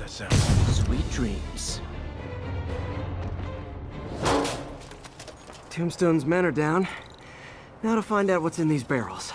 that sound? Sweet dreams. Tombstone's men are down. Now to find out what's in these barrels.